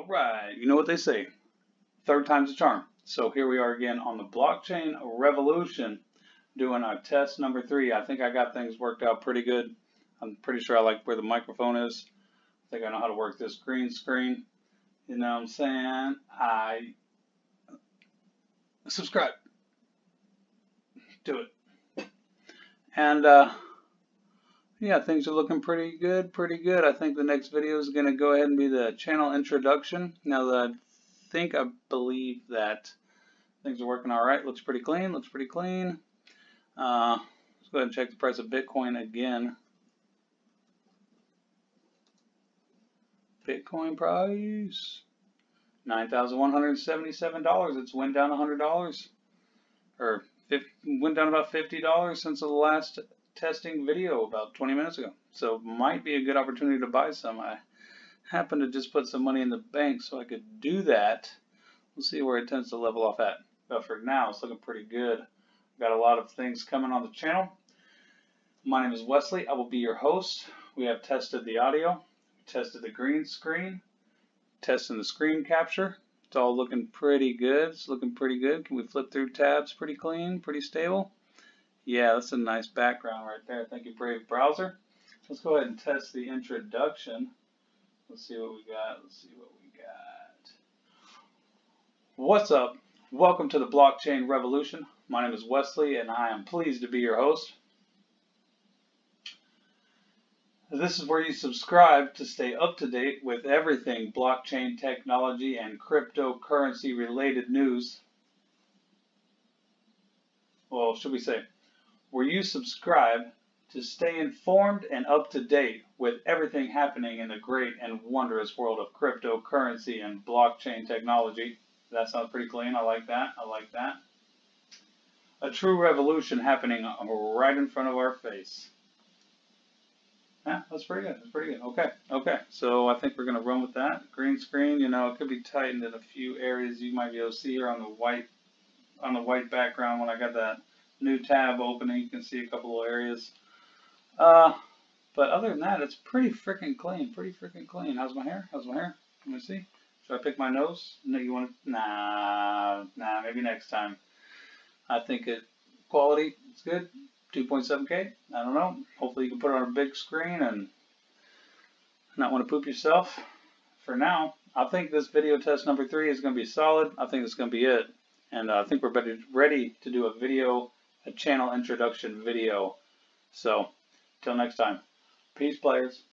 All right, you know what they say, third time's a charm. So here we are again on the blockchain revolution doing our test number three. I think I got things worked out pretty good. I'm pretty sure I like where the microphone is. I think I know how to work this green screen. You know what I'm saying? I subscribe. Do it. And uh, yeah, things are looking pretty good, pretty good. I think the next video is going to go ahead and be the channel introduction. Now that I think, I believe that things are working all right. Looks pretty clean, looks pretty clean. Uh, let's go ahead and check the price of Bitcoin again. Bitcoin price, $9,177. It's went down $100 or 50, went down about $50 since the last testing video about 20 minutes ago. So might be a good opportunity to buy some. I happen to just put some money in the bank so I could do that. We'll see where it tends to level off at. But for now, it's looking pretty good. Got a lot of things coming on the channel. My name is Wesley. I will be your host. We have tested the audio, tested the green screen, testing the screen capture. It's all looking pretty good. It's looking pretty good. Can we flip through tabs pretty clean, pretty stable? Yeah, that's a nice background right there. Thank you, Brave Browser. Let's go ahead and test the introduction. Let's see what we got. Let's see what we got. What's up? Welcome to the Blockchain Revolution. My name is Wesley and I am pleased to be your host. This is where you subscribe to stay up to date with everything blockchain technology and cryptocurrency related news. Well, should we say, where you subscribe to stay informed and up to date with everything happening in the great and wondrous world of cryptocurrency and blockchain technology. That sounds pretty clean. I like that. I like that. A true revolution happening right in front of our face. Yeah, that's pretty good. That's pretty good. Okay, okay. So I think we're going to run with that. Green screen, you know, it could be tightened in a few areas. You might be able to see here on the white on the white background when I got that new tab opening. You can see a couple of areas. Uh, but other than that, it's pretty freaking clean. Pretty freaking clean. How's my hair? How's my hair? Let me see. Should I pick my nose? No, you want to? Nah, nah. Maybe next time. I think it quality is good. 2.7K. I don't know. Hopefully you can put it on a big screen and not want to poop yourself. For now, I think this video test number three is going to be solid. I think it's going to be it. And uh, I think we're ready to do a video, a channel introduction video. So, till next time. Peace, players.